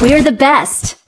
We're the best.